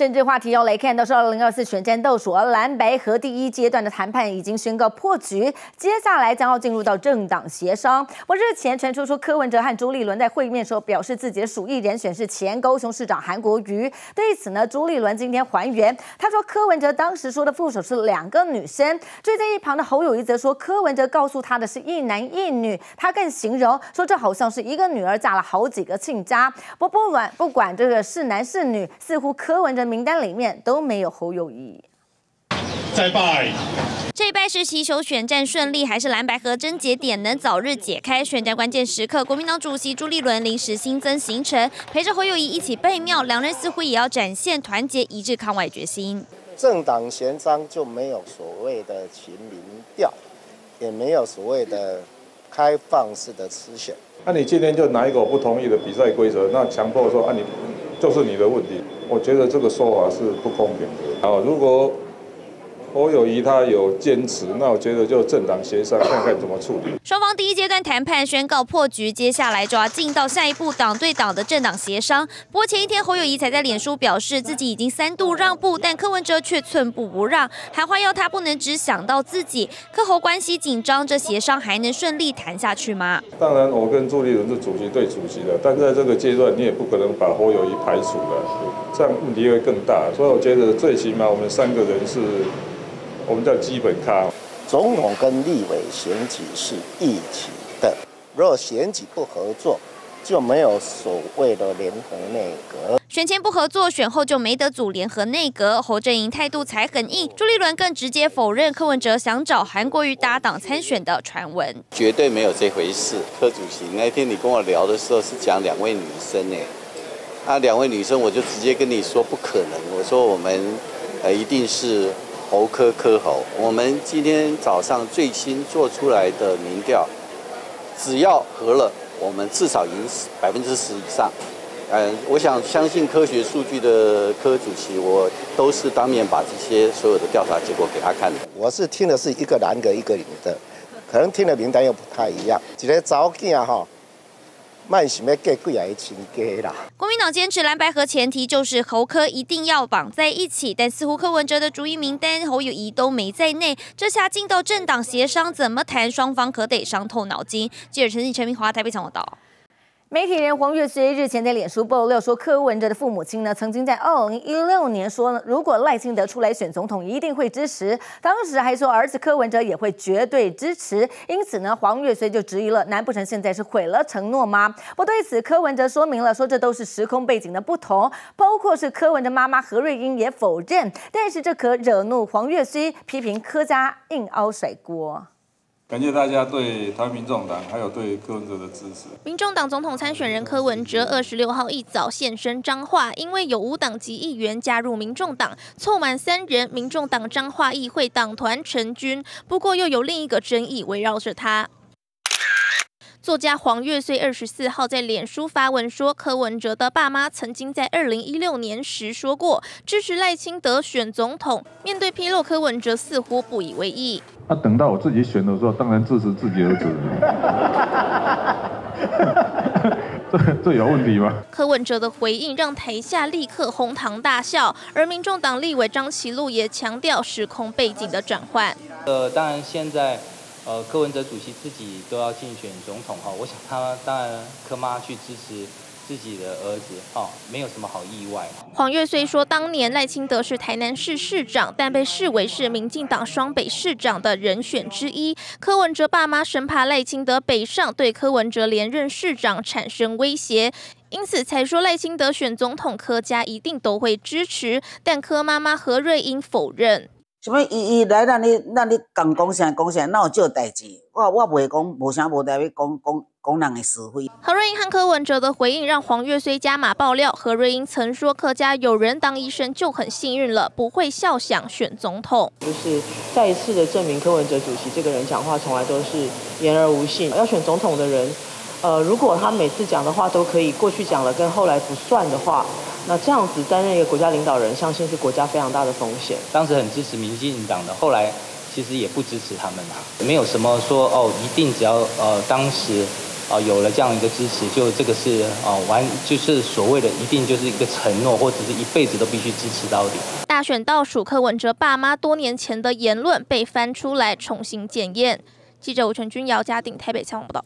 政治话题要来看到是二零二四选战斗数，而蓝白和第一阶段的谈判已经宣告破局，接下来将要进入到政党协商。我日前传出说柯文哲和朱立伦在会面时候表示自己的属意人选是前高雄市长韩国瑜，对此呢，朱立伦今天还原，他说柯文哲当时说的副手是两个女生。追在一旁的侯友谊则说柯文哲告诉他的是一男一女，他更形容说这好像是一个女儿嫁了好几个亲家。不不管不管这个是男是女，似乎柯文哲。名单里面都没有侯友谊。再拜。这一拜是祈求选战顺利，还是蓝白河争节点能早日解开？选战关键时刻，国民党主席朱立伦临时新增行程，陪着侯友谊一起备庙，两人似乎也要展现团结一致抗外决心。政党协商就没有所谓的秦民调，也没有所谓的开放式的思选。那你今天就拿一个我不同意的比赛规则，那强迫说啊你。就是你的问题，我觉得这个说法是不公平的。啊，如果。侯友谊他有坚持，那我觉得就政党协商看看怎么处理。双方第一阶段谈判宣告破局，接下来就要进到下一步党对党的政党协商。不过前一天侯友谊才在脸书表示自己已经三度让步，但柯文哲却寸步不让，还话要他不能只想到自己。柯侯关系紧张，这协商还能顺利谈下去吗？当然，我跟朱立伦是主席对主席的，但在这个阶段你也不可能把侯友谊排除了，这样问题会更大。所以我觉得最起码我们三个人是。我们叫基本咖。总统跟立委选举是一起的，如果选举不合作，就没有所谓的联合内阁。选前不合作，选后就没得组联合内阁。侯阵营态度才很硬，朱立伦更直接否认柯文哲想找韩国瑜搭档参选的传闻，绝对没有这回事。柯主席那天你跟我聊的时候是讲两位女生呢，啊，两位女生我就直接跟你说不可能，我说我们呃一定是。侯科科侯，我们今天早上最新做出来的民调，只要合了，我们至少赢百分之十以上。嗯，我想相信科学数据的科主席，我都是当面把这些所有的调查结果给他看的。我是听的是一个男的，一个女的，可能听的名单又不太一样。一个早囝哈。国民党坚持蓝白河前提就是侯科一定要绑在一起，但似乎柯文哲的主意名单侯友谊都没在内，这下进到政党协商怎么谈？双方可得伤透脑筋。记者陈信、陈明华台北采访到。媒体人黄月虽日前在脸书爆料说，柯文哲的父母亲呢，曾经在二零一六年说，如果赖清德出来选总统，一定会支持。当时还说儿子柯文哲也会绝对支持。因此呢，黄月虽就质疑了，难不成现在是毁了承诺吗？不对此，柯文哲说明了，说这都是时空背景的不同，包括是柯文哲妈妈何瑞英也否认。但是这可惹怒黄月虽，批评柯家硬凹甩锅。感谢大家对台民众党还有对柯文哲的支持。民众党总统参选人柯文哲二十六号一早现身彰化，因为有无党籍议员加入民众党，凑满三人，民众党彰化议会党团成军。不过又有另一个争议围绕着他。作家黄月穗二十四号在脸书发文说，柯文哲的爸妈曾经在二零一六年时说过支持赖清德选总统。面对披露，柯文哲似乎不以为意。那等到我自己选的时候，当然支持自己儿子。这这有问题吗？柯文哲的回应让台下立刻哄堂大笑，而民众党立委张其禄也强调时空背景的转换。呃，当然现在。呃，柯文哲主席自己都要竞选总统哈，我想他当然柯妈去支持自己的儿子哈，没有什么好意外。黄月虽说，当年赖清德是台南市市长，但被视为是民进党双北市长的人选之一。柯文哲爸妈生怕赖清德北上对柯文哲连任市长产生威胁，因此才说赖清德选总统，柯家一定都会支持。但柯妈妈何瑞英否认。什么伊伊来，咱你咱你讲讲啥讲啥，哪有这代志？我我不会讲，无啥无代要讲讲讲人的是非。何瑞英和柯文哲的回应让黄月虽加码爆料。何瑞英曾说，客家有人当医生就很幸运了，不会笑想选总统。就是再一次的证明，柯文哲主席这个人讲话从来都是言而无信。要选总统的人，呃，如果他每次讲的话都可以过去讲了，跟后来不算的话。那这样子担任一个国家领导人，相信是国家非常大的风险。当时很支持民进党的，后来其实也不支持他们啊，没有什么说哦，一定只要呃当时啊有了这样一个支持，就这个是啊完就是所谓的一定就是一个承诺，或者是一辈子都必须支持到底。大选倒数，柯文哲爸妈多年前的言论被翻出来重新检验。记者吴成军、姚家鼎台北采访报道。